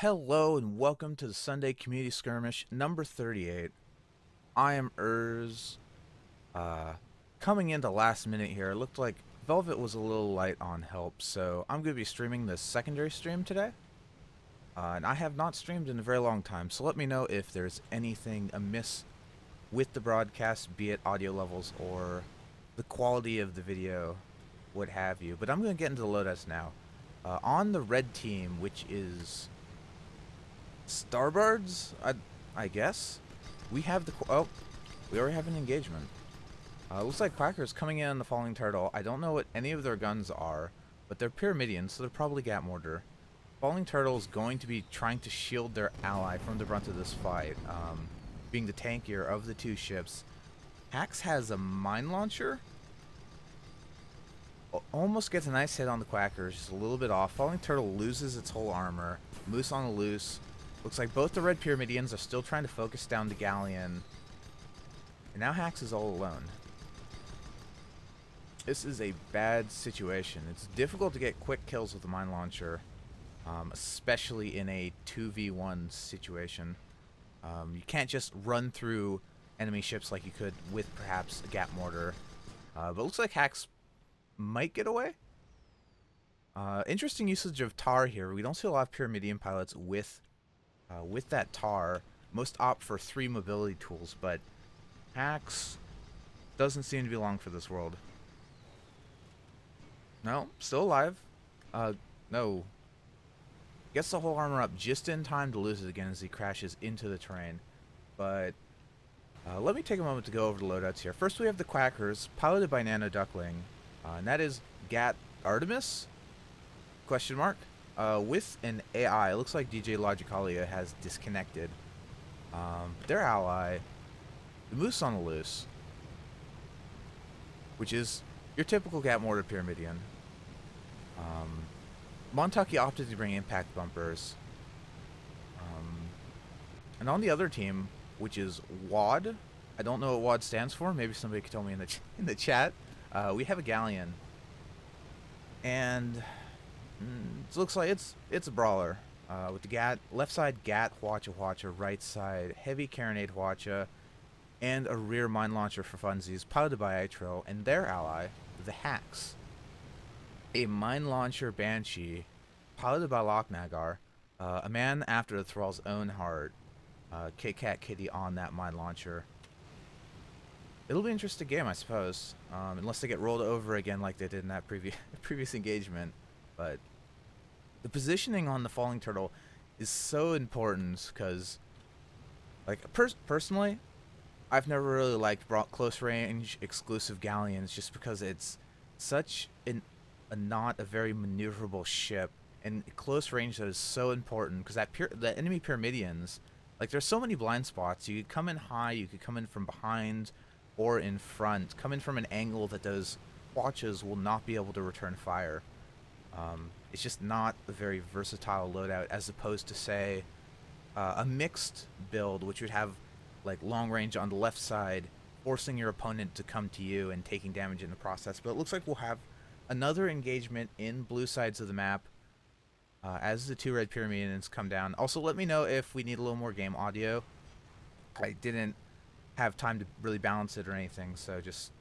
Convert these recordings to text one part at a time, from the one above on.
Hello and welcome to the Sunday Community Skirmish number 38. I am Urz. Uh, coming into last minute here, it looked like Velvet was a little light on help, so I'm going to be streaming the secondary stream today. Uh, and I have not streamed in a very long time, so let me know if there's anything amiss with the broadcast, be it audio levels or the quality of the video, what have you. But I'm going to get into the loadouts now. Uh, on the red team, which is Starbards, I, I guess, we have the... Oh, we already have an engagement. Uh, looks like Quacker's coming in on the Falling Turtle. I don't know what any of their guns are, but they're Pyramidions, so they're probably Gat Mortar. Falling Turtle is going to be trying to shield their ally from the brunt of this fight, um, being the tankier of the two ships. Hax has a mine launcher. Almost gets a nice hit on the Quackers, just a little bit off. Falling Turtle loses its hull armor. Moose on the loose. Looks like both the Red Pyramidions are still trying to focus down the Galleon. And now Hax is all alone. This is a bad situation. It's difficult to get quick kills with the mine launcher um, especially in a 2v1 situation. Um, you can't just run through enemy ships like you could with perhaps a Gat Mortar. Uh, but looks like Hax might get away. Uh, interesting usage of tar here. We don't see a lot of Pyramidion pilots with uh, with that tar. Most opt for three mobility tools, but Hax doesn't seem to be long for this world. No, still alive. Uh, no, Gets the hull armor up just in time to lose it again as he crashes into the terrain. But uh, let me take a moment to go over the loadouts here. First we have the Quackers, piloted by Nano Duckling. Uh, and that is Gat Artemis? Question mark. Uh, with an AI, it looks like DJ Logicalia has disconnected. Um, their ally, the Moose on the Loose, which is your typical Gat Mortar Pyramidion. Um, Montucky opted to bring impact bumpers. Um, and on the other team, which is WAD, I don't know what WAD stands for. Maybe somebody could tell me in the in the chat. Uh, we have a galleon, and mm, it looks like it's it's a brawler. Uh, with the Gat left side Gat Hwacha Hwacha, right side heavy Carronade Hwacha, and a rear mine launcher for funsies, piloted by Itro, and their ally, the Hax a mine launcher banshee piloted by Lochnagar, uh, a man after the Thrall's own heart, uh, Kit Kat Kitty on that mine launcher. It'll be an interesting game, I suppose, um, unless they get rolled over again like they did in that previous previous engagement. But the positioning on the Falling Turtle is so important because, like, pers personally, I've never really liked close range exclusive galleons just because it's such an a not a very maneuverable ship. And close range that is so important because that the enemy pyramidions, like there's so many blind spots. You could come in high, you could come in from behind or in front, come in from an angle that those Hwachas will not be able to return fire. Um, it's just not a very versatile loadout as opposed to say uh, a mixed build which would have like long range on the left side forcing your opponent to come to you and taking damage in the process but it looks like we'll have another engagement in blue sides of the map uh, as the two red pyramids come down. Also, let me know if we need a little more game audio. I didn't have time to really balance it or anything, so just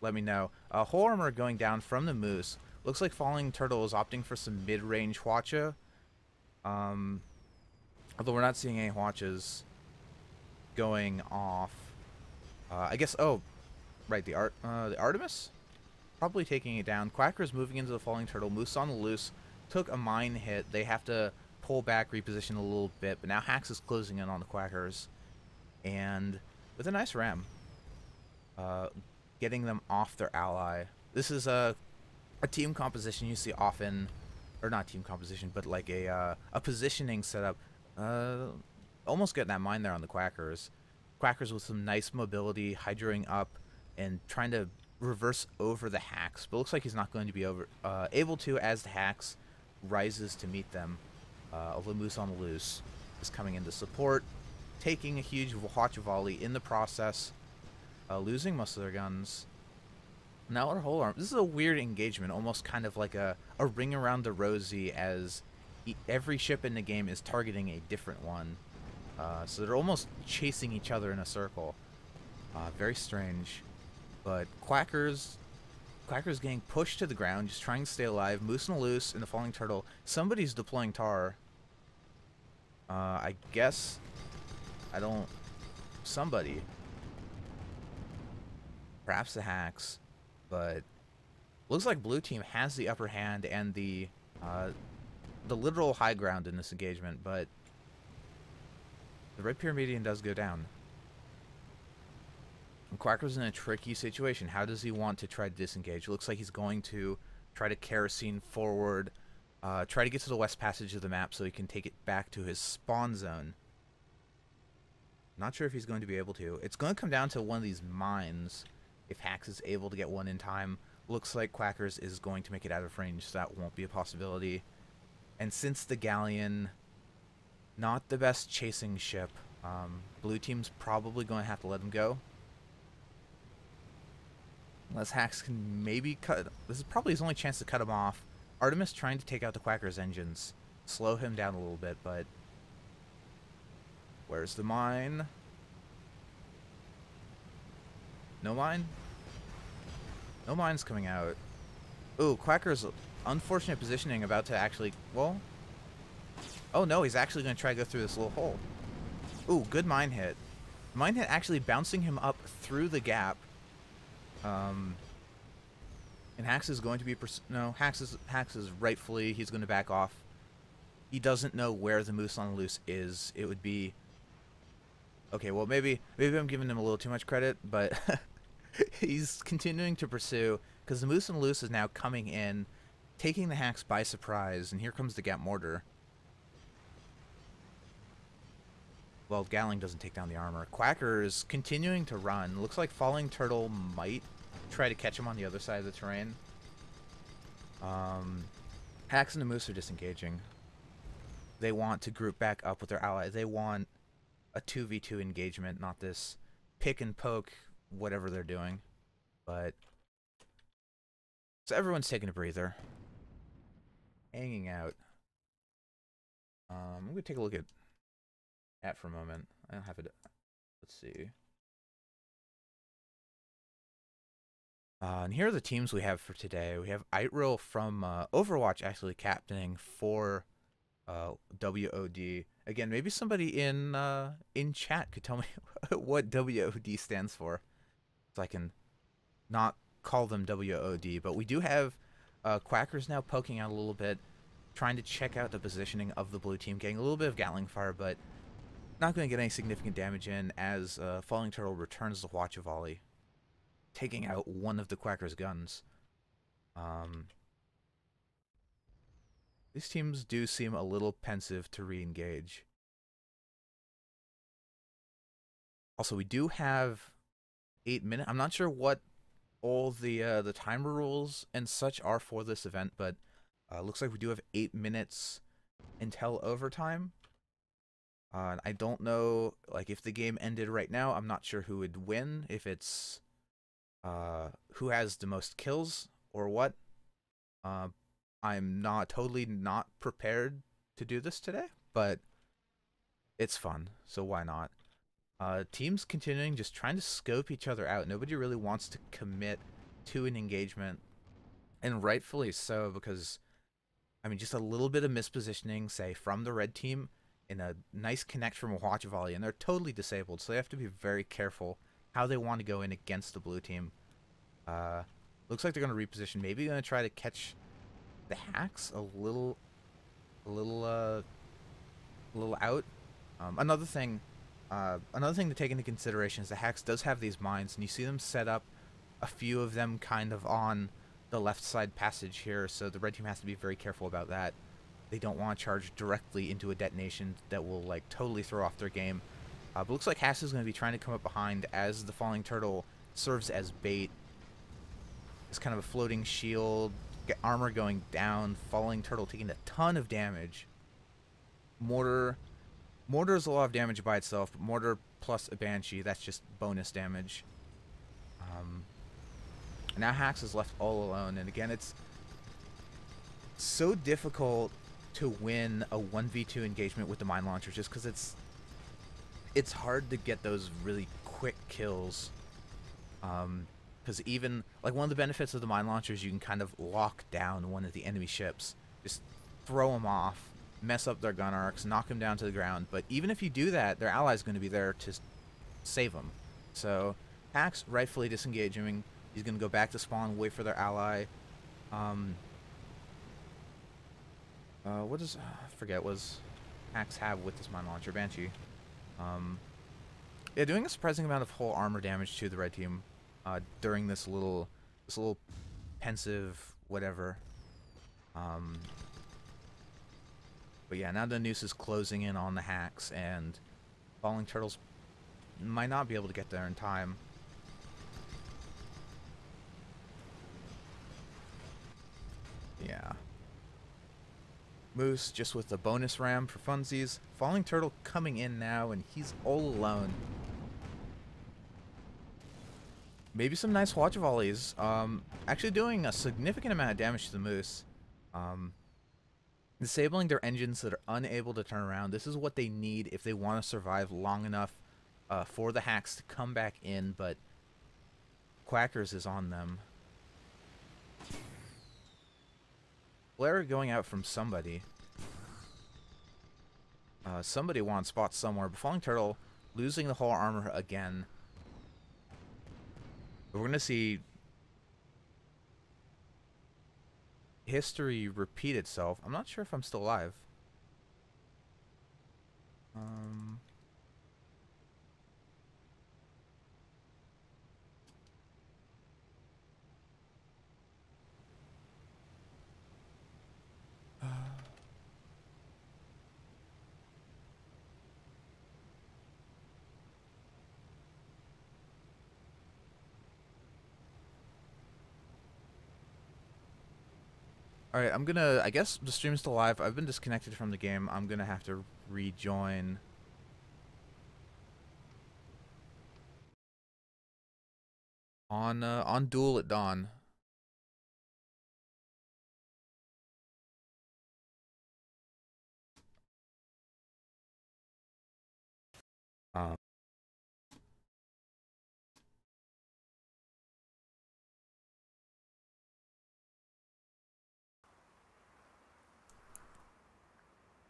let me know. Uh, hull armor going down from the moose. Looks like Falling Turtle is opting for some mid-range Hwacha. Um, although we're not seeing any Hwachas going off. Uh, I guess, oh, right, the art, uh, the Artemis? probably taking it down. Quacker's moving into the Falling Turtle. Moose on the loose. Took a mine hit. They have to pull back, reposition a little bit. But now Hax is closing in on the Quackers. And with a nice ram. Uh, getting them off their ally. This is a, a team composition you see often. Or not team composition, but like a, uh, a positioning setup. Uh, almost getting that mind there on the Quackers. Quackers with some nice mobility, hydroing up, and trying to reverse over the Hax. but looks like he's not going to be over uh, able to as the Hax rises to meet them. Uh, Moose on the Loose is coming into support, taking a huge Hwacha volley in the process, uh, losing most of their guns. Now our whole arm. This is a weird engagement, almost kind of like a, a ring around the rosy as every ship in the game is targeting a different one. Uh, so they're almost chasing each other in a circle. Uh, very strange. But Quackers, Quackers getting pushed to the ground, just trying to stay alive. Moose and Loose and the Falling Turtle. Somebody's deploying tar. Uh, I guess. I don't. Somebody. Perhaps the Hax, but looks like blue team has the upper hand and the uh, the literal high ground in this engagement, but the red Pyramidion does go down. And Quacker's in a tricky situation. How does he want to try to disengage? It looks like he's going to try to kerosene forward, uh, try to get to the west passage of the map so he can take it back to his spawn zone. Not sure if he's going to be able to. It's going to come down to one of these mines. If Hax is able to get one in time, looks like Quackers is going to make it out of range, so that won't be a possibility. And since the Galleon, not the best chasing ship, um, blue team's probably going to have to let him go. Unless Hax can maybe cut... This is probably his only chance to cut him off. Artemis trying to take out the Quacker's engines. Slow him down a little bit, but... Where's the mine? No mine? No mine's coming out. Ooh, Quacker's unfortunate positioning about to actually... Well... Oh no, he's actually going to try to go through this little hole. Ooh, good mine hit. Mine hit actually bouncing him up through the gap um, and Hax is going to be no Hax is Hax is rightfully he's going to back off. He doesn't know where the moose on the loose is. It would be okay. Well, maybe maybe I'm giving him a little too much credit, but he's continuing to pursue because the moose and loose is now coming in, taking the Hax by surprise, and here comes the Gat mortar. Well, Galling doesn't take down the armor. Quacker is continuing to run. Looks like Falling Turtle might try to catch him on the other side of the terrain. Um, Hax and the Moose are disengaging. They want to group back up with their allies. They want a 2v2 engagement, not this pick and poke, whatever they're doing. But, so everyone's taking a breather. Hanging out. Um, I'm to take a look at at for a moment. I don't have it. Let's see. Uh, and here are the teams we have for today. We have Itril from uh, Overwatch actually captaining for uh, WOD. Again, maybe somebody in uh, in chat could tell me what WOD stands for, so I can not call them WOD. But we do have uh, Quackers now poking out a little bit, trying to check out the positioning of the blue team, getting a little bit of Gatling fire, but not going to get any significant damage in as uh, Falling Turtle returns the Watch Volley, taking out one of the Quacker's guns. Um, these teams do seem a little pensive to re-engage. Also, we do have eight minutes. I'm not sure what all the uh, the timer rules and such are for this event, but uh, looks like we do have eight minutes until overtime. Uh, I don't know, like, if the game ended right now, I'm not sure who would win, if it's uh, who has the most kills or what. Uh, I'm not totally not prepared to do this today, but it's fun, so why not? Uh, teams continuing just trying to scope each other out. Nobody really wants to commit to an engagement, and rightfully so, because, I mean, just a little bit of mispositioning, say, from the red team in a nice connect from a watch volley, and they're totally disabled, so they have to be very careful how they want to go in against the blue team. Uh, looks like they're going to reposition. Maybe going to try to catch the Hax a little, a little, uh, a little out. Um, another thing, uh, another thing to take into consideration is the Hax does have these mines, and you see them set up, a few of them kind of on the left side passage here, so the red team has to be very careful about that they don't want to charge directly into a detonation that will like totally throw off their game. Uh, but looks like Hax is going to be trying to come up behind as the falling turtle serves as bait. It's kind of a floating shield, armor going down, falling turtle taking a ton of damage. Mortar, mortar is a lot of damage by itself, but mortar plus a banshee, that's just bonus damage. Um, now Hax is left all alone, and again, it's so difficult to win a 1v2 engagement with the mine launcher just because it's it's hard to get those really quick kills because even like one of the benefits of the mine launchers you can kind of lock down one of the enemy ships just throw them off mess up their gun arcs knock them down to the ground. But even if you do that their ally is going to be there to save them so Hax rightfully disengaging. He's going to go back to spawn wait for their ally. Um, uh, what does I forget was Axe have with this mine launcher? Banshee? Um, yeah, doing a surprising amount of hull armor damage to the red team uh, during this little this little pensive whatever. Um, but yeah, now the noose is closing in on the Hax, and falling turtles might not be able to get there in time. Yeah. Moose just with the bonus ram for funsies. Falling Turtle coming in now, and he's all alone. Maybe some nice watch volleys. Um, actually doing a significant amount of damage to the Moose. Um, disabling their engines that are unable to turn around. This is what they need if they want to survive long enough uh, for the Hax to come back in, but Quackers is on them. Flare going out from somebody. Uh, somebody wants spots somewhere. But Falling Turtle losing the hull armor again. We're going to see history repeat itself. I'm not sure if I'm still alive. Um... Alright, I'm gonna... I guess the stream's still live. I've been disconnected from the game. I'm gonna have to rejoin... On, uh, on Duel at Dawn.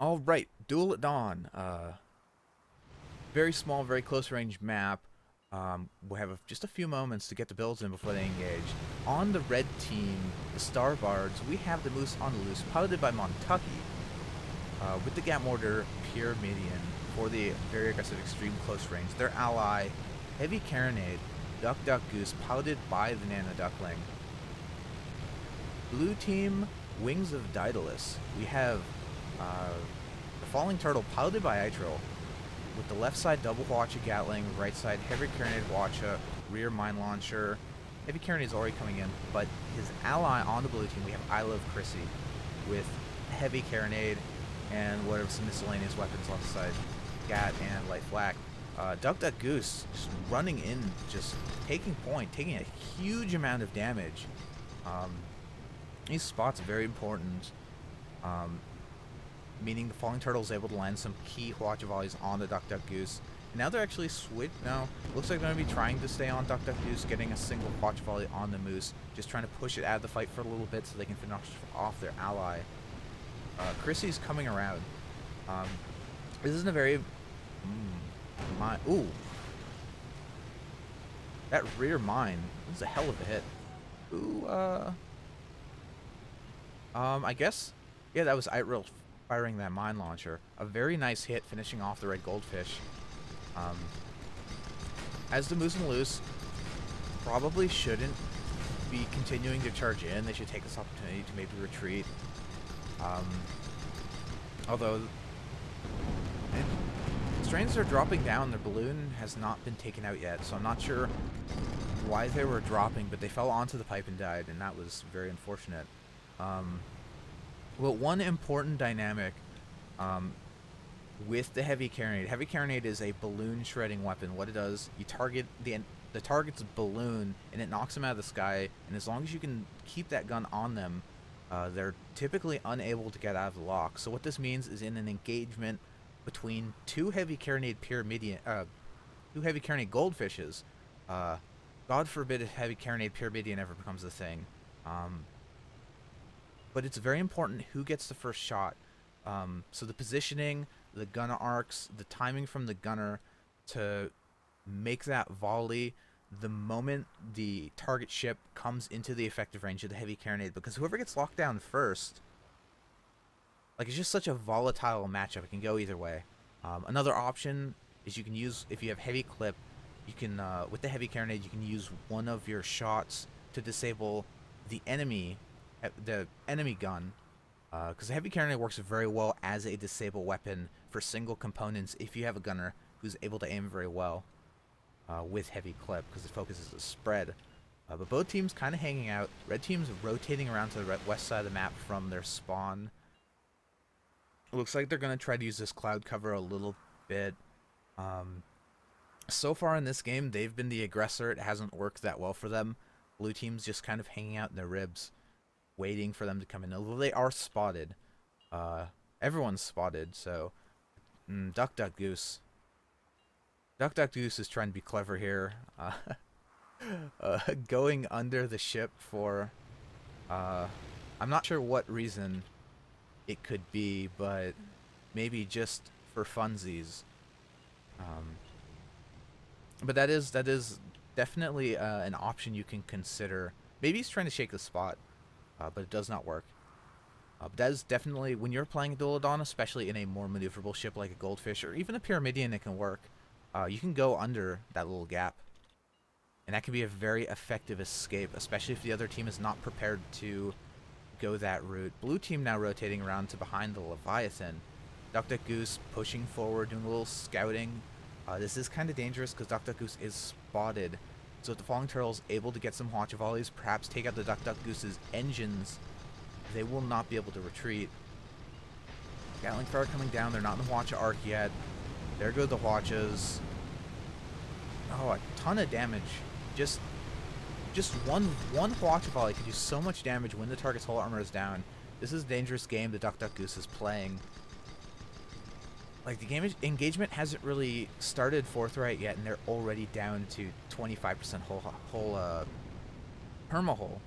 All right, Duel at Dawn. Uh, very small, very close range map. Um, we have a, just a few moments to get the builds in before they engage. On the red team, the Starbards, we have the Moose on the loose, piloted by Montucky, uh, with the Gat Mortar Pyramidion for the very aggressive extreme close range. Their ally, Heavy Carronade, Duck Duck Goose, piloted by the Nano Duckling. Blue team, Wings of Daedalus. We have uh, the Falling Turtle, piloted by Itril, with the left side double Hwacha Gatling, right side heavy Carronade Hwacha, rear mine launcher. Heavy Carronade is already coming in, but his ally on the blue team, we have I Love Chrissy, with heavy Carronade and whatever some miscellaneous weapons on the side, Gat and Light Flak. Uh, Duck Duck Goose just running in, just taking point, taking a huge amount of damage. Um, these spots are very important. Um, meaning the Falling Turtle is able to land some key Hwacha volleys on the Duck Duck Goose. And now they're actually switch. No, looks like they're going to be trying to stay on Duck Duck Goose, getting a single Hwacha volley on the Moose, just trying to push it out of the fight for a little bit so they can finish off their ally. Uh, Chrissy's coming around. Um, this isn't a very... Mm, my, ooh. That rear mine. Is a hell of a hit. Ooh, uh... Um, I guess... Yeah, that was Itril firing that mine launcher. A very nice hit finishing off the red goldfish. Um, as the Moose and Loose probably shouldn't be continuing to charge in. They should take this opportunity to maybe retreat. Um, although, strains are dropping down. Their balloon has not been taken out yet, so I'm not sure why they were dropping, but they fell onto the pipe and died, and that was very unfortunate. Um, well, one important dynamic um, with the heavy carronade. Heavy carronade is a balloon shredding weapon. What it does, you target the the target's balloon, and it knocks them out of the sky. And as long as you can keep that gun on them, uh, they're typically unable to get out of the lock. So what this means is in an engagement between two heavy carronade pyramidion, uh, two heavy carronade goldfishes, uh, God forbid a heavy carronade pyramidion ever becomes a thing. Um, but it's very important who gets the first shot. Um, so the positioning, the gunner arcs, the timing from the gunner to make that volley the moment the target ship comes into the effective range of the heavy carronade because whoever gets locked down first like it's just such a volatile matchup it can go either way um, another option is you can use if you have heavy clip you can uh, with the heavy carronade you can use one of your shots to disable the enemy the enemy gun because uh, the heavy cannon works very well as a disable weapon for single components if you have a gunner who's able to aim very well uh, with heavy clip because it focuses the spread. Uh, but both teams kind of hanging out. Red team's rotating around to the west side of the map from their spawn. Looks like they're going to try to use this cloud cover a little bit. Um, so far in this game, they've been the aggressor. It hasn't worked that well for them. Blue team's just kind of hanging out in their ribs, waiting for them to come in. Although they are spotted. Uh, everyone's spotted, so... Mm, duck, duck, goose. Duck Duck Goose is trying to be clever here. Uh, uh, going under the ship for... Uh, I'm not sure what reason it could be, but maybe just for funsies. Um, but that is that is definitely uh, an option you can consider. Maybe he's trying to shake the spot, uh, but it does not work. Uh, that is definitely, when you're playing Duel at Dawn, especially in a more maneuverable ship like a Goldfish, or even a Pyramidion, it can work uh, you can go under that little gap. And that can be a very effective escape, especially if the other team is not prepared to go that route. Blue team now rotating around to behind the Leviathan. Duck Goose pushing forward, doing a little scouting. Uh, this is kind of dangerous because Duck Goose is spotted. So if the Falling Turtle is able to get some Hwacha volleys, perhaps take out the Duck Duck Goose's engines, they will not be able to retreat. Gatling Fire coming down, they're not in the Hwacha arc yet. There go the Hwachas. Oh, a ton of damage. Just just one one Hwacha volley could do so much damage when the target's hull armor is down. This is a dangerous game the Duck Duck Goose is playing. Like, the game engagement hasn't really started forthright yet, and they're already down to 25% whole, whole uh, perma hull.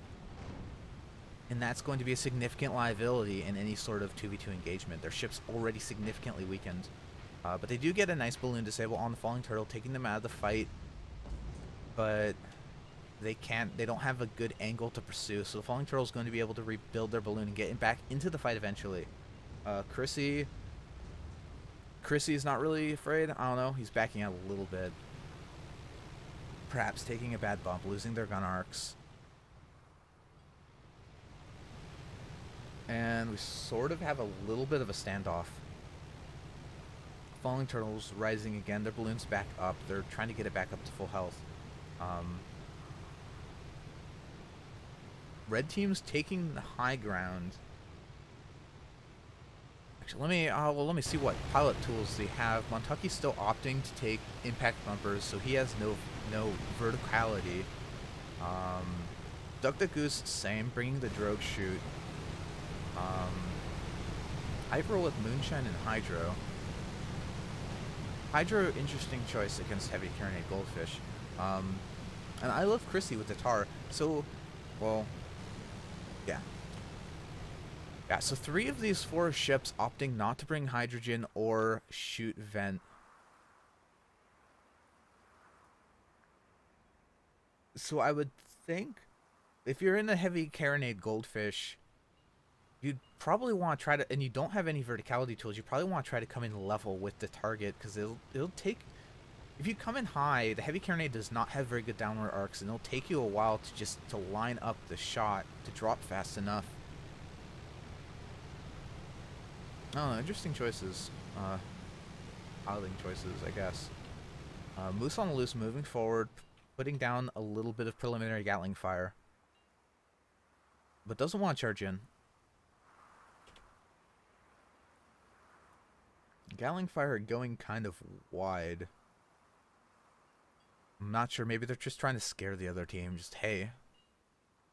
And that's going to be a significant liability in any sort of 2v2 engagement. Their ship's already significantly weakened. Uh, but they do get a nice balloon disable on the Falling Turtle, taking them out of the fight. But they can't, they don't have a good angle to pursue. So the Falling Turtle is going to be able to rebuild their balloon and get back into the fight eventually. Uh, Chrissy, Chrissy is not really afraid. I don't know. He's backing out a little bit. Perhaps taking a bad bump, losing their gun arcs. And we sort of have a little bit of a standoff. Falling Turtles rising again. Their balloon's back up. They're trying to get it back up to full health. Um, red team's taking the high ground. Actually, let me uh, well let me see what pilot tools they have. Montucky's still opting to take impact bumpers, so he has no no verticality. Um, Duck the Goose, same, bringing the drogue chute. Um, roll with Moonshine and Hydro. Hydro, interesting choice against heavy carronade goldfish. Um, and I love Chrissy with the tar. So, well, yeah. Yeah, so three of these four ships opting not to bring hydrogen or chute vent. So I would think if you're in a heavy carronade goldfish, you'd probably want to try to, and you don't have any verticality tools, you probably want to try to come in level with the target because it'll, it'll take, if you come in high, the heavy carronade does not have very good downward arcs and it'll take you a while to just, to line up the shot to drop fast enough. Oh, interesting choices. Uh, piloting choices, I guess. Uh, Moose on the loose, moving forward, putting down a little bit of preliminary Gatling fire. But doesn't want to charge in. Gatling fire going kind of wide. I'm not sure. Maybe they're just trying to scare the other team. Just, hey.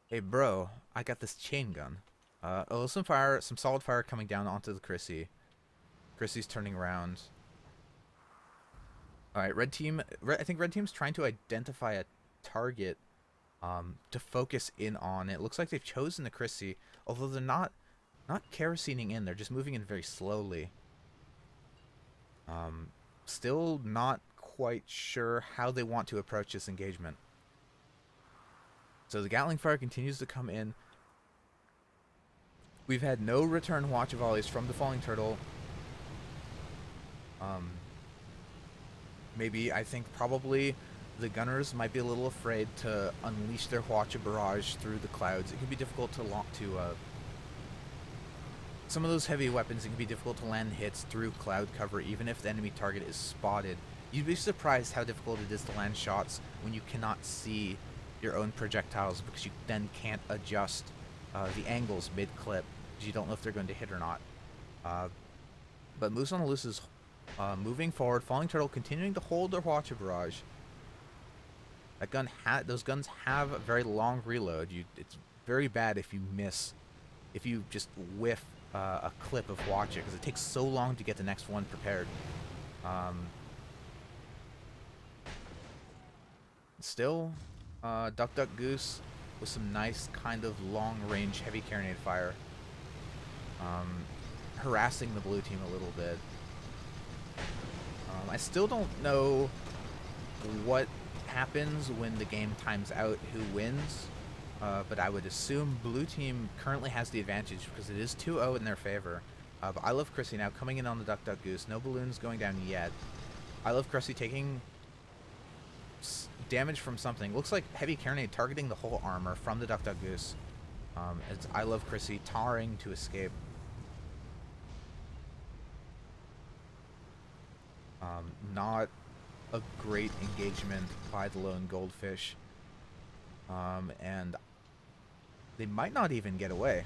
Hey, bro. I got this chain gun. Uh, oh, some fire, some solid fire coming down onto the Chrissy. Chrissy's turning around. All right, red team. Red, I think red team's trying to identify a target um, to focus in on. It looks like they've chosen the Chrissy, although they're not not kerosining in. They're just moving in very slowly. Um, still not quite sure how they want to approach this engagement. So the Gatling fire continues to come in. We've had no return watch volleys from the Falling Turtle. Um, maybe, I think probably the gunners might be a little afraid to unleash their Hwacha barrage through the clouds. It can be difficult to lock to uh, some of those heavy weapons. It can be difficult to land hits through cloud cover, even if the enemy target is spotted. You'd be surprised how difficult it is to land shots when you cannot see your own projectiles because you then can't adjust uh, the angles mid-clip because you don't know if they're going to hit or not. Uh, but Moose on the Loose is uh, moving forward. Falling Turtle continuing to hold their Hwacha barrage. That gun ha those guns have a very long reload. You, it's very bad if you miss, if you just whiff uh, a clip of Hwacha because it takes so long to get the next one prepared. Um, still, uh, Duck Duck Goose with some nice kind of long-range heavy carronade fire. Um, harassing the blue team a little bit. Um, I still don't know what happens when the game times out, who wins. Uh, but I would assume blue team currently has the advantage because it is 2-0 in their favor. Uh, but I love Chrissy now coming in on the Duck Duck Goose. No balloons going down yet. I love Chrissy taking damage from something. Looks like heavy carronade targeting the hull armor from the Duck Duck Goose. Um, it's I love Chrissy tarring to escape. Um, not a great engagement by the lone goldfish. Um, and they might not even get away.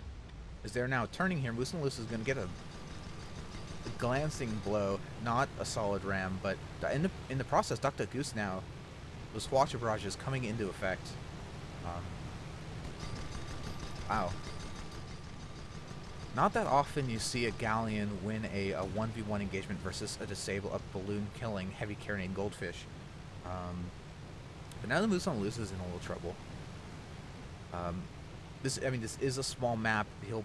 As they're now turning here, Moose and Loose is going to get a, a, glancing blow, not a solid ram, but in the, in the process, Duck Goose now those Hwacha barrages coming into effect. Um, wow. Not that often you see a Galleon win a, a 1v1 engagement versus a disable a balloon killing heavy carronade goldfish. Um, but now the Moose on Loose is in a little trouble. Um, this, I mean, this is a small map. He'll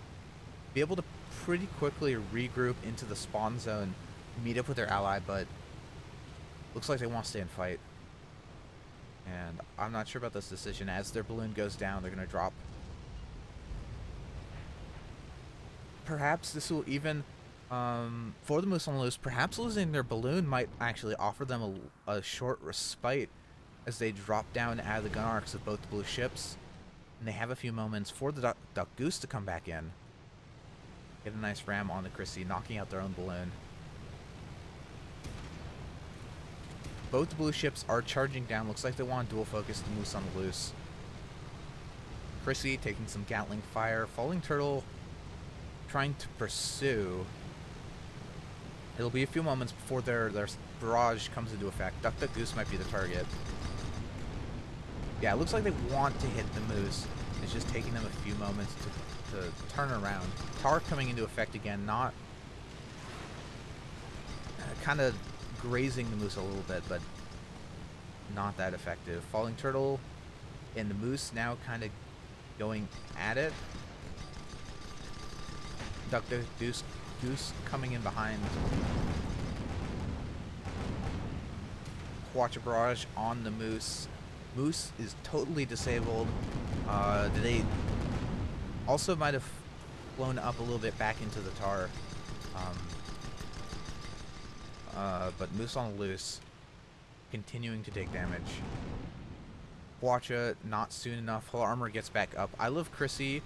be able to pretty quickly regroup into the spawn zone, meet up with their ally, but looks like they want to stay and fight. And I'm not sure about this decision. As their balloon goes down, they're going to drop. Perhaps this will even, um, for the Loose, perhaps losing their balloon might actually offer them a, a short respite as they drop down out of the gun arcs of both the blue ships. And they have a few moments for the Duck, Duck Goose to come back in. Get a nice ram on the Chrissy, knocking out their own balloon. Both blue ships are charging down. Looks like they want dual focus to Moose on the loose. Chrissy taking some Gatling fire. Falling Turtle trying to pursue. It'll be a few moments before their, their barrage comes into effect. Duck Duck Goose might be the target. Yeah, it looks like they want to hit the Moose. It's just taking them a few moments to, to turn around. Tar coming into effect again, not... Uh, kind of grazing the moose a little bit, but not that effective. Falling Turtle and the moose now kind of going at it. Duck Goose, Goose coming in behind. Hwacha Barrage on the Moose. Moose is totally disabled. Uh, they also might have blown up a little bit back into the tar. Um, uh, but Moose on loose, continuing to take damage. Hwacha, not soon enough. Her armor gets back up. I love Chrissy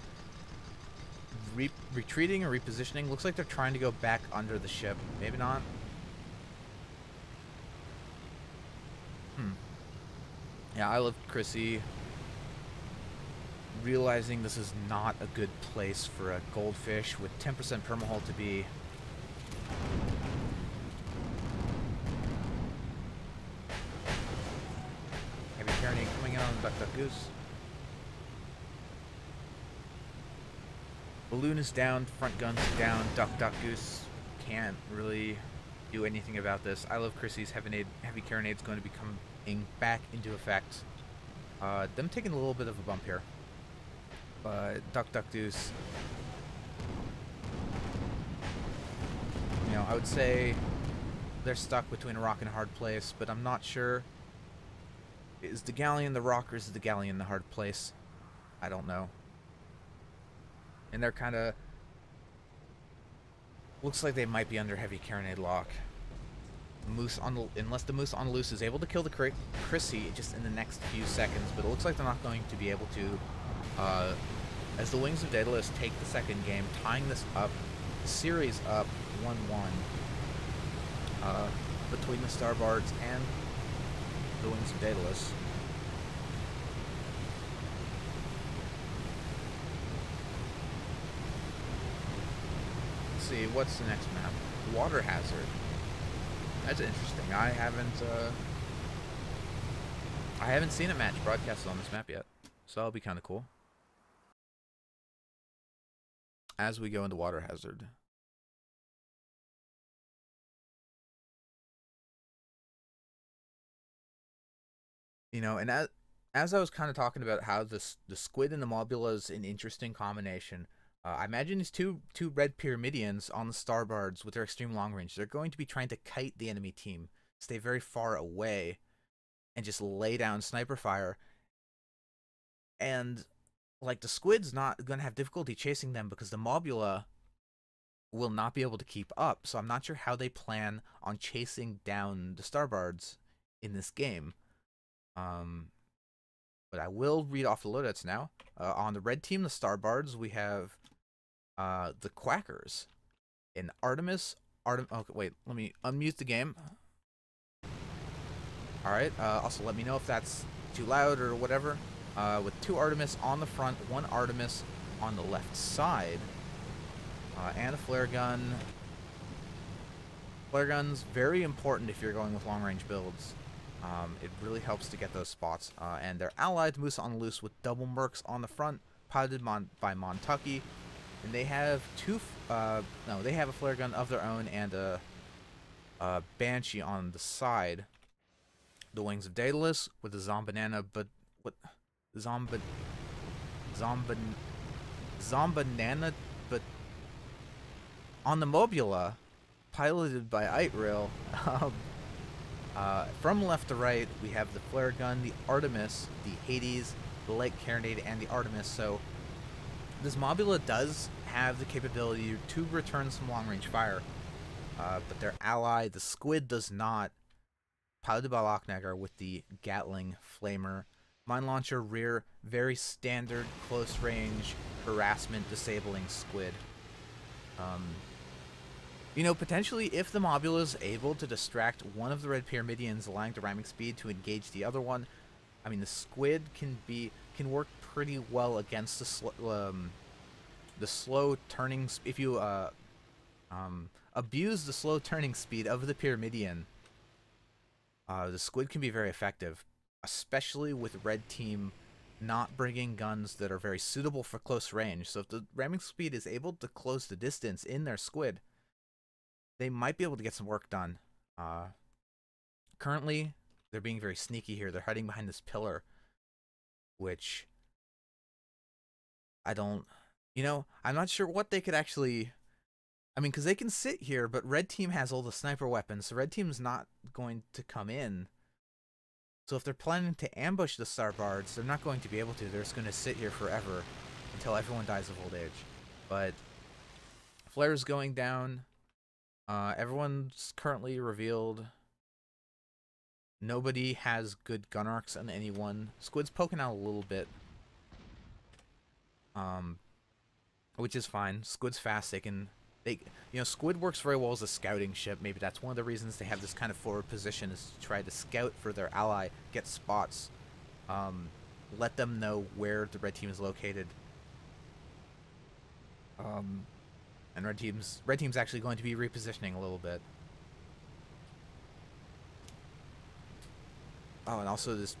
re retreating or repositioning. Looks like they're trying to go back under the ship. Maybe not. Hmm. Yeah, I love Chrissy. Realizing this is not a good place for a goldfish with 10% permahull to be. Goose. Balloon is down, front gun's down, Duck Duck Goose can't really do anything about this. I love Chrissy's heavy, heavy carronade going to be coming back into effect. Uh, them taking a little bit of a bump here. But Duck Duck Goose, you know, I would say they're stuck between a rock and a hard place, but I'm not sure. Is the Galleon the rock or is the Galleon the hard place? I don't know. And they're kind of... Looks like they might be under heavy carronade lock. Moose on the, unless the Moose on the loose is able to kill the Chrissy just in the next few seconds, but it looks like they're not going to be able to. Uh, as the Wings of Daedalus take the second game, tying this up, series up 1-1 uh, between the Starbards and the Wings of Daedalus. Let's see, what's the next map? Water Hazard. That's interesting. I haven't, uh, I haven't seen a match broadcasted on this map yet, so that'll be kind of cool. As we go into Water Hazard. You know, and as, as I was kind of talking about how this the squid and the mobula is an interesting combination, uh, I imagine these two two red pyramidions on the starbards with their extreme long range, they're going to be trying to kite the enemy team, stay very far away, and just lay down sniper fire. And like the squid's not going to have difficulty chasing them because the mobula will not be able to keep up. So I'm not sure how they plan on chasing down the starbards in this game. Um, but I will read off the loadouts now. Uh, on the red team, the starbards, we have uh, the Quackers, in Artemis. Artem. Okay, wait. Let me unmute the game. All right. Uh, also, let me know if that's too loud or whatever. Uh, with two Artemis on the front, one Artemis on the left side, uh, and a flare gun. Flare gun's very important if you're going with long-range builds. Um, it really helps to get those spots. Uh, and they're allied Moose on the loose with double mercs on the front, piloted mon by Montucky, and they have two, uh, no, they have a flare gun of their own and a, a Banshee on the side. The Wings of Daedalus with the Zombanana, but what, Zomba, Zomban, Zombanana, but on the Mobula, piloted by Eitrail, um, uh, from left to right, we have the flare gun, the Artemis, the Hades, the Light Carronade, and the Artemis. So this Mobula does have the capability to return some long-range fire, uh, but their ally, the Squid, does not. Piloted by Lochnagar with the Gatling Flamer. Mine Launcher rear, very standard close-range harassment disabling Squid. Um, you know, potentially if the Mobula is able to distract one of the Red Pyramidions, allowing the ramming speed to engage the other one, I mean, the Squid can be can work pretty well against the sl um, the slow turning. If you uh, um, abuse the slow turning speed of the Pyramidion, uh, the Squid can be very effective, especially with Red Team not bringing guns that are very suitable for close range. So if the ramming speed is able to close the distance in their Squid, they might be able to get some work done. Uh, currently, they're being very sneaky here. They're hiding behind this pillar which I don't, you know, I'm not sure what they could actually. I mean, because they can sit here, but red team has all the sniper weapons, so red team's not going to come in. So if they're planning to ambush the Starbards, they're not going to be able to. They're just going to sit here forever until everyone dies of old age. But Flare's going down. Uh, everyone's currently revealed. Nobody has good gun arcs on anyone. Squid's poking out a little bit. Um, which is fine. Squid's fast. They can, they, you know, Squid works very well as a scouting ship. Maybe that's one of the reasons they have this kind of forward position is to try to scout for their ally, get spots, um, let them know where the red team is located. Um, and red team's red team's actually going to be repositioning a little bit. Oh, and also this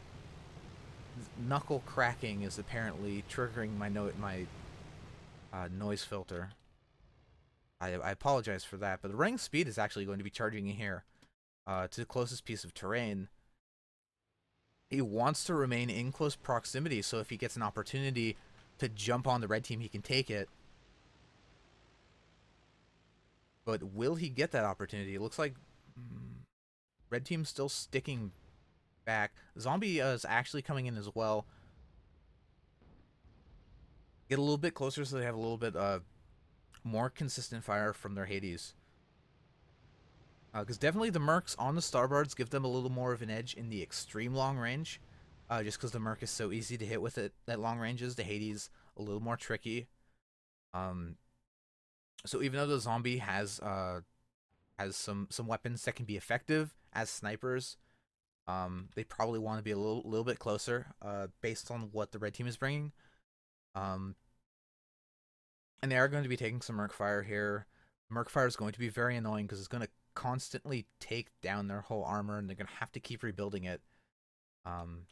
knuckle cracking is apparently triggering my note my uh, noise filter. I, I apologize for that, but the Ramming Squid is actually going to be charging in here uh, to the closest piece of terrain. He wants to remain in close proximity, so if he gets an opportunity to jump on the red team, he can take it. But will he get that opportunity? It looks like red team's still sticking back. Zombie uh, is actually coming in as well. Get a little bit closer so they have a little bit uh, more consistent fire from their Hades. Because uh, definitely the Mercs on the Starbards give them a little more of an edge in the extreme long range. Uh, just because the Merc is so easy to hit with it at long ranges, the Hades a little more tricky. Um, so even though the zombie has uh, has some some weapons that can be effective as snipers, um, they probably want to be a little little bit closer uh, based on what the red team is bringing. Um, and they are going to be taking some Merc fire here. Merc fire is going to be very annoying because it's going to constantly take down their hull armor and they're going to have to keep rebuilding it. Um,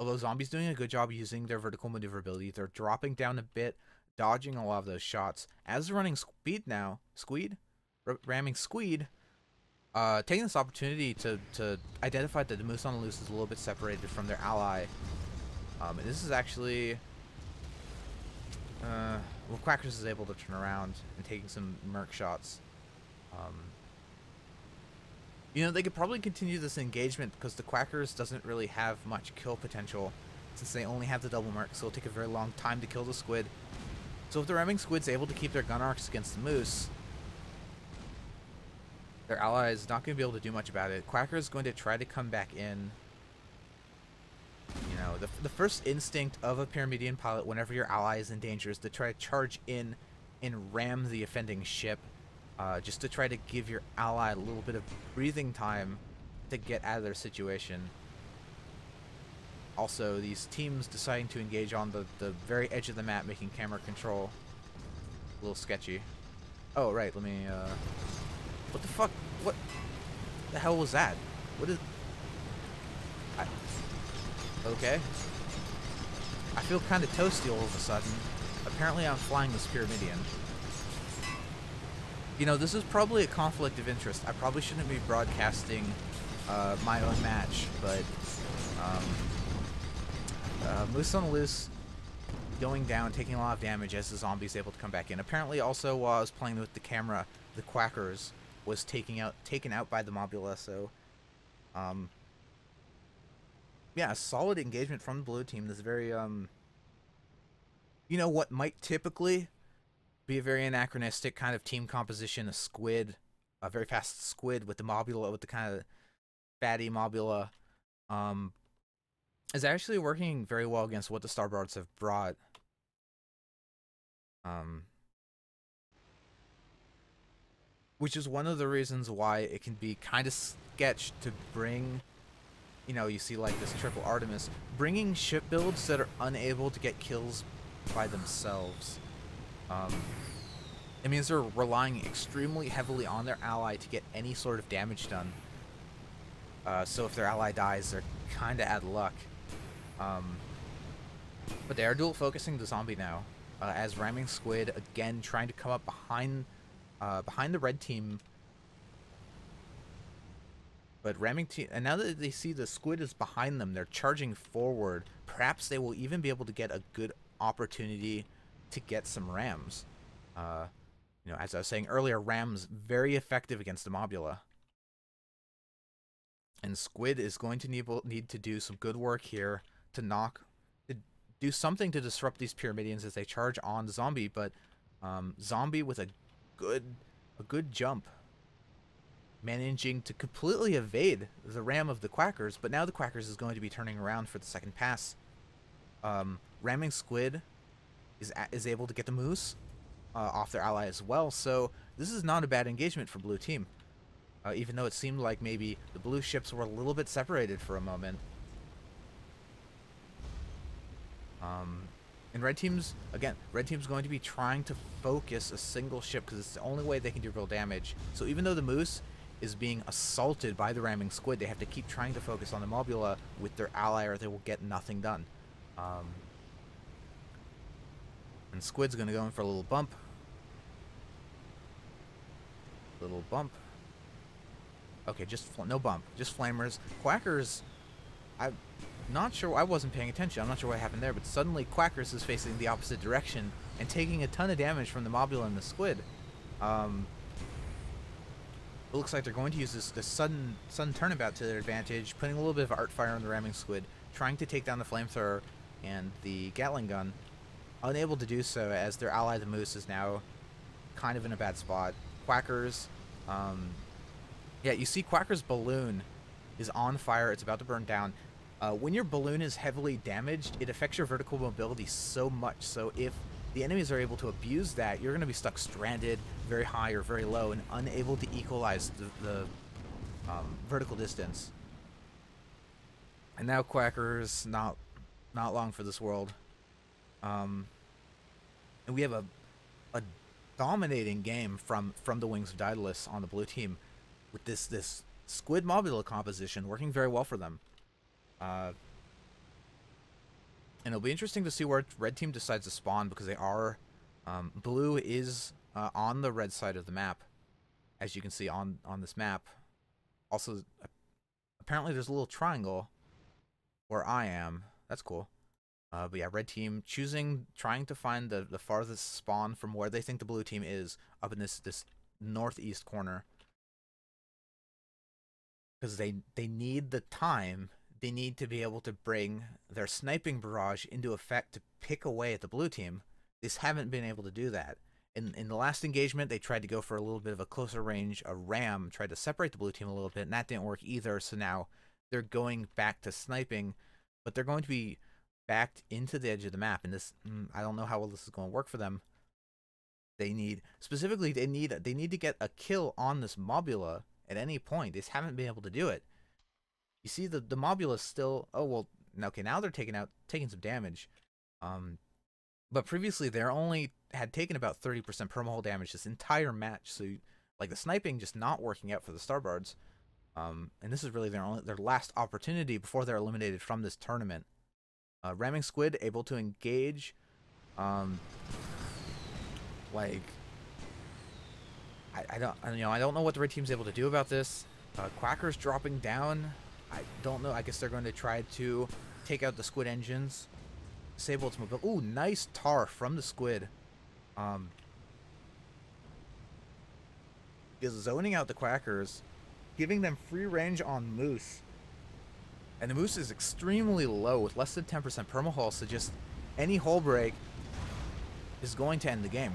although Zombie's doing a good job using their vertical maneuverability, they're dropping down a bit, dodging a lot of those shots. As running Squeed now, Squeed? R ramming Squeed, uh, taking this opportunity to, to identify that the Moose on the Loose is a little bit separated from their ally. Um, and this is actually... Uh, well, Quackers is able to turn around and taking some Merc shots. Um, you know, they could probably continue this engagement because the Quackers doesn't really have much kill potential since they only have the double Merc, so it'll take a very long time to kill the squid. So if the Ramming Squid's able to keep their gun arcs against the Moose, their ally is not going to be able to do much about it. Quacker is going to try to come back in. You know, the, the first instinct of a Pyramidion pilot whenever your ally is in danger is to try to charge in and ram the offending ship uh, just to try to give your ally a little bit of breathing time to get out of their situation. Also, these teams deciding to engage on the, the very edge of the map, making camera control a little sketchy. Oh, right, let me, uh... What the fuck? What the hell was that? What is... I... Okay. I feel kind of toasty all of a sudden. Apparently I'm flying this Pyramidion. You know, this is probably a conflict of interest. I probably shouldn't be broadcasting uh, my own match, but um, uh, Moose on the Loose going down, taking a lot of damage as the zombie's able to come back in. Apparently, also while I was playing with the camera, the Quackers was taking out taken out by the Mobula. So, um, yeah, solid engagement from the blue team. This very um, you know what might typically be a very anachronistic kind of team composition. A squid, a very fast squid with the Mobula, with the kind of fatty Mobula, um, is actually working very well against what the Starbards have brought. Um, which is one of the reasons why it can be kind of sketch to bring you know you see like this triple artemis bringing ship builds that are unable to get kills by themselves um, it means they're relying extremely heavily on their ally to get any sort of damage done uh, so if their ally dies they're kind of of luck um, but they are dual focusing the zombie now uh, as ramming squid again trying to come up behind uh, behind the red team. But ramming team, and now that they see the squid is behind them, they're charging forward. Perhaps they will even be able to get a good opportunity to get some rams. Uh, you know, as I was saying earlier, rams very effective against the mobula. And Squid is going to need, need to do some good work here to knock, to do something to disrupt these Pyramidions as they charge on Zombie, but um, Zombie with a good a good jump managing to completely evade the ram of the Quackers, but now the Quackers is going to be turning around for the second pass. Um, ramming Squid is is able to get the Moose uh, off their ally as well, so this is not a bad engagement for Blue Team. Uh, even though it seemed like maybe the blue ships were a little bit separated for a moment. Um, and red team's, again, red team's going to be trying to focus a single ship because it's the only way they can do real damage. So even though the Moose is being assaulted by the ramming squid, they have to keep trying to focus on the Mobula with their ally or they will get nothing done. Um, And Squid's gonna go in for a little bump. Little bump. Okay, just no bump, just flamers. Quackers, I'm not sure. I wasn't paying attention. I'm not sure what happened there, but suddenly Quackers is facing the opposite direction and taking a ton of damage from the Mobula and the Squid. Um, it looks like they're going to use this, this sudden sudden turnabout to their advantage, putting a little bit of art fire on the ramming squid, trying to take down the flamethrower and the Gatling gun. Unable to do so as their ally the Moose is now kind of in a bad spot. Quackers, um, yeah, you see Quacker's balloon is on fire. It's about to burn down. Uh, when your balloon is heavily damaged, it affects your vertical mobility so much. So if the enemies are able to abuse that, you're going to be stuck stranded very high or very low and unable to equalize the, the um, vertical distance. And now Quacker's not not long for this world. Um, and we have a a dominating game from from the Wings of Daedalus on the blue team with this this Squid Mobula composition working very well for them. Uh, and it'll be interesting to see where red team decides to spawn because they are um, blue is uh, on the red side of the map, as you can see on on this map. Also, apparently there's a little triangle where I am. That's cool. Uh, but yeah, red team choosing, trying to find the, the farthest spawn from where they think the blue team is up in this this northeast corner. Because they they need the time, they need to be able to bring their sniping barrage into effect to pick away at the blue team. They haven't been able to do that. In in the last engagement, they tried to go for a little bit of a closer range. A ram tried to separate the blue team a little bit, and that didn't work either. So now they're going back to sniping, but they're going to be backed into the edge of the map. And this, mm, I don't know how well this is going to work for them. They need specifically they need they need to get a kill on this Mobula at any point. They haven't been able to do it. You see the the Mobula still. Oh well, okay. Now they're taking out taking some damage. Um, but previously they're only had taken about 30% permahull damage this entire match. So like the sniping just not working out for the Starbards. Um, and this is really their only their last opportunity before they're eliminated from this tournament. Uh, Ramming Squid able to engage, um, like I, I don't you know I don't know what the red team's able to do about this. Uh, Quacker's dropping down. I don't know. I guess they're going to try to take out the Squid engines. Disable its mobile. Ooh, nice tar from the Squid. Um, is zoning out the Quackers, giving them free range on Moose. And the Moose is extremely low with less than 10% permahull, so just any hull break is going to end the game.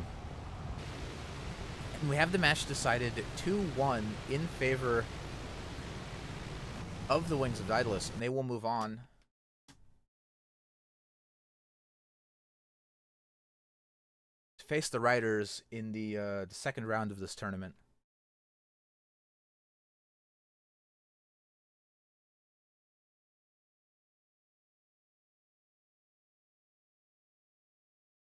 And we have the match decided 2-1 in favor of the Wings of Daedalus, and they will move on to face the Riders in the uh, the second round of this tournament.